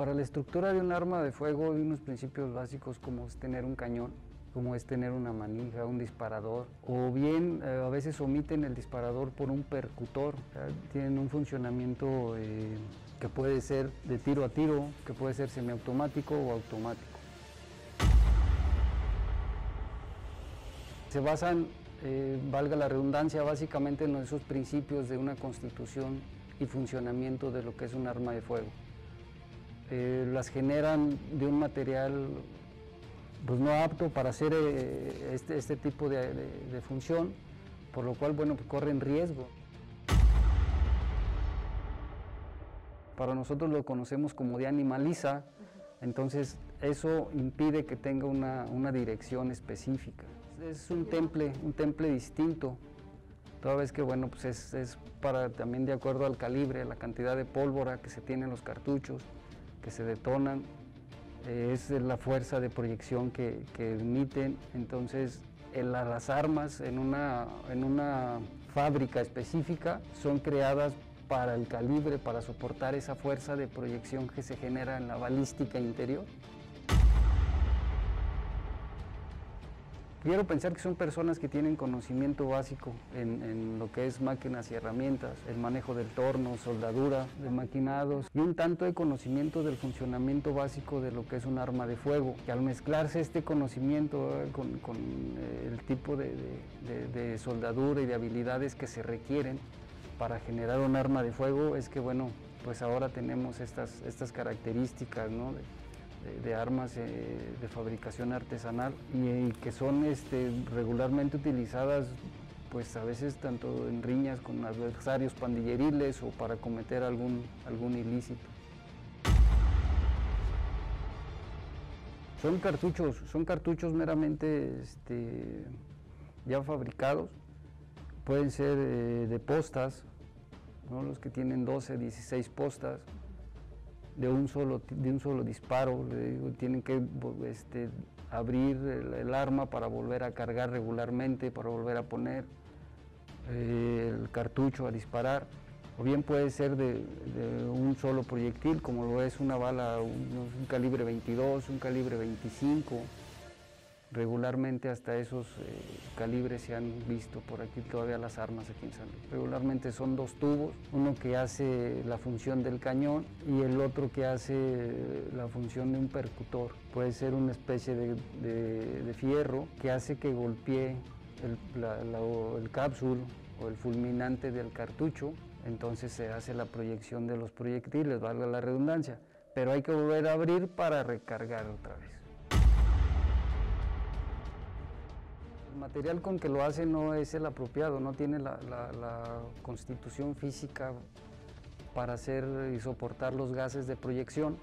Para la estructura de un arma de fuego hay unos principios básicos como es tener un cañón, como es tener una manija, un disparador, o bien eh, a veces omiten el disparador por un percutor. Tienen un funcionamiento eh, que puede ser de tiro a tiro, que puede ser semiautomático o automático. Se basan, eh, valga la redundancia, básicamente en esos principios de una constitución y funcionamiento de lo que es un arma de fuego. Las generan de un material pues no apto para hacer eh, este, este, tipo de, función, por lo cual bueno, pues corren riesgo. Para nosotros lo conocemos como de animaliza, entonces eso impide que tenga una, dirección específica. Es un temple, un temple distinto, toda vez que bueno, pues es, es, para también de acuerdo al calibre, la cantidad de pólvora que se tiene en los cartuchos, que se detonan, es la fuerza de proyección que, emiten. Entonces, las armas en una, en una fábrica específica son creadas para el calibre, para soportar esa fuerza de proyección que se genera en la balística interior. Quiero pensar que son personas que tienen conocimiento básico en, lo que es máquinas y herramientas, el manejo del torno, soldadura de maquinados y un tanto de conocimiento del funcionamiento básico de lo que es un arma de fuego. Que al mezclarse este conocimiento eh, con, eh, el tipo de, soldadura y de habilidades que se requieren para generar un arma de fuego es que bueno, pues ahora tenemos estas, estas características, ¿no? De, armas eh, de fabricación artesanal y, que son este, regularmente utilizadas pues a veces tanto en riñas con adversarios pandilleriles o para cometer algún, algún ilícito. Son cartuchos, son cartuchos meramente este, ya fabricados, pueden ser eh, de postas, los que tienen 12, 16 postas, de un solo, de un solo disparo, tienen que este, abrir el, arma para volver a cargar regularmente, para volver a poner eh, el cartucho a disparar, o bien puede ser de, un solo proyectil, como lo es una bala, un calibre 22, un calibre 25, Regularmente hasta esos eh, calibres se han visto por aquí todavía las armas aquí en San Luis. Regularmente son dos tubos, uno que hace la función del cañón y el otro que hace eh, la función de un percutor. Puede ser una especie de, fierro que hace que golpee el, el cápsul o el fulminante del cartucho, entonces se hace la proyección de los proyectiles, valga la redundancia, pero hay que volver a abrir para recargar otra vez. El material con que lo hace no es el apropiado, no tiene la, constitución física para hacer y soportar los gases de proyección,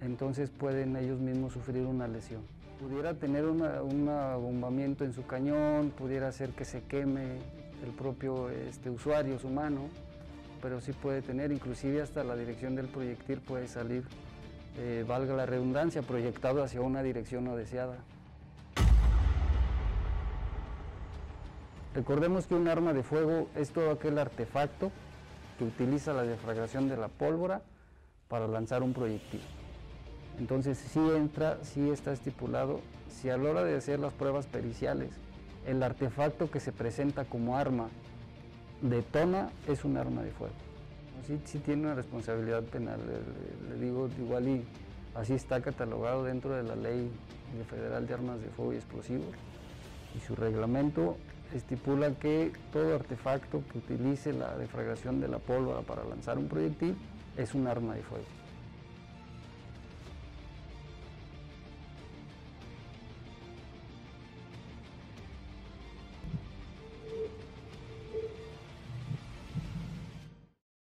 entonces pueden ellos mismos sufrir una lesión. Pudiera tener un abombamiento en su cañón, pudiera hacer que se queme el propio este, usuario, su mano, pero sí puede tener, inclusive hasta la dirección del proyectil puede salir, eh, valga la redundancia, proyectado hacia una dirección no deseada. Recordemos que un arma de fuego es todo aquel artefacto que utiliza la deflagración de la pólvora para lanzar un proyectil. Entonces sí entra, sí está estipulado, si a la hora de hacer las pruebas periciales el artefacto que se presenta como arma detona, es un arma de fuego. Sí, sí tiene una responsabilidad penal, le, digo igual y así está catalogado dentro de la ley federal de armas de fuego y explosivos y su reglamento estipula que todo artefacto que utilice la defragación de la pólvora para lanzar un proyectil es un arma de fuego.